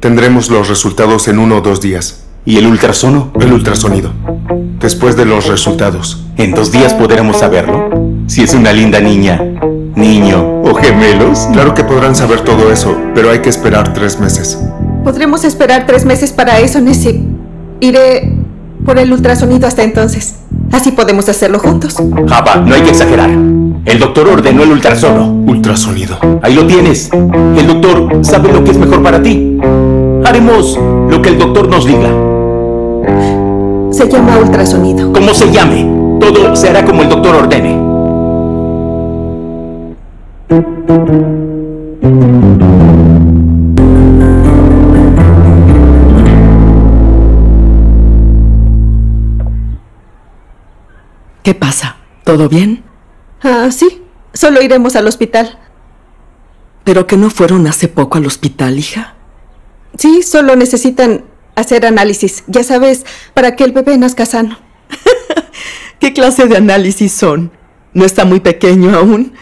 Tendremos los resultados en uno o dos días. ¿Y el ultrasono? El ultrasonido. Después de los resultados. ¿En dos días podremos saberlo? Si es una linda niña, niño o gemelos. Claro que podrán saber todo eso, pero hay que esperar tres meses. Podremos esperar tres meses para eso, Nessie. Iré por el ultrasonido hasta entonces. Así podemos hacerlo juntos. Java, no hay que exagerar. El doctor ordenó el ultrasono. Ultrasonido. Ahí lo tienes. El doctor sabe lo que es mejor para ti. Haremos lo que el doctor nos diga. Se llama ultrasonido. Como se llame, todo se hará como el doctor ordene. ¿Qué pasa? ¿Todo bien? Ah, sí. Solo iremos al hospital. ¿Pero que no fueron hace poco al hospital, hija? Sí, solo necesitan hacer análisis. Ya sabes, para que el bebé nazca sano. ¿Qué clase de análisis son? ¿No está muy pequeño aún?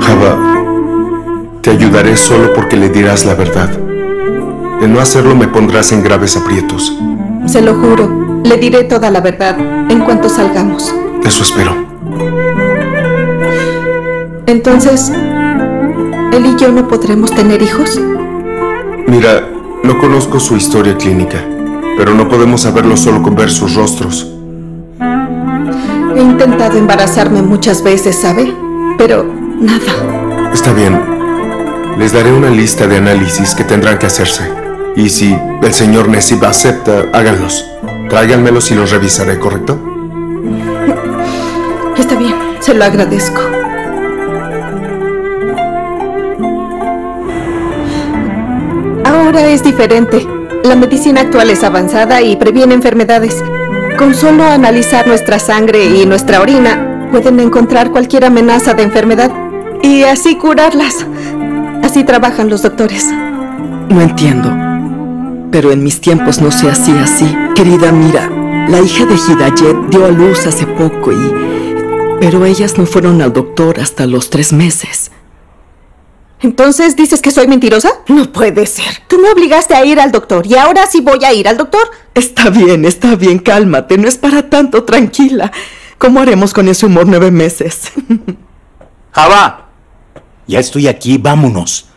Java, te ayudaré solo porque le dirás la verdad. De no hacerlo me pondrás en graves aprietos. Se lo juro. Le diré toda la verdad en cuanto salgamos. Eso espero. Entonces, ¿él y yo no podremos tener hijos? Mira, no conozco su historia clínica, pero no podemos saberlo solo con ver sus rostros. He intentado embarazarme muchas veces, ¿sabe? Pero nada. Está bien. Les daré una lista de análisis que tendrán que hacerse. Y si el señor Nesib acepta, háganlos. Tráiganmelos y los revisaré, ¿correcto? Está bien, se lo agradezco. Ahora es diferente. La medicina actual es avanzada y previene enfermedades. Con solo analizar nuestra sangre y nuestra orina, pueden encontrar cualquier amenaza de enfermedad y así curarlas. Así trabajan los doctores. No entiendo. Pero en mis tiempos no se hacía así. Querida, mira, la hija de Hidayet dio a luz hace poco y... Pero ellas no fueron al doctor hasta los tres meses. ¿Entonces dices que soy mentirosa? No puede ser. Tú me obligaste a ir al doctor y ahora sí voy a ir al doctor. Está bien, está bien, cálmate. No es para tanto, tranquila. ¿Cómo haremos con ese humor nueve meses? Java, ya estoy aquí, vámonos.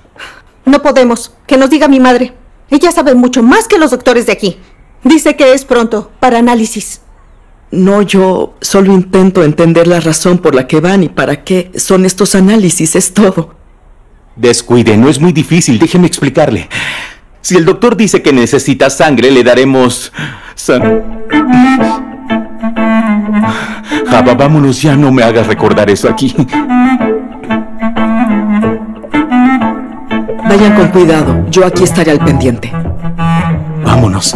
No podemos. Que nos diga mi madre. Ella sabe mucho más que los doctores de aquí. Dice que es pronto, para análisis. No, yo solo intento entender la razón por la que van y para qué son estos análisis, es todo. Descuide, no es muy difícil, déjeme explicarle. Si el doctor dice que necesita sangre, le daremos... San... Java, vámonos ya, no me hagas recordar eso aquí. Vayan con cuidado, yo aquí estaré al pendiente. Vámonos.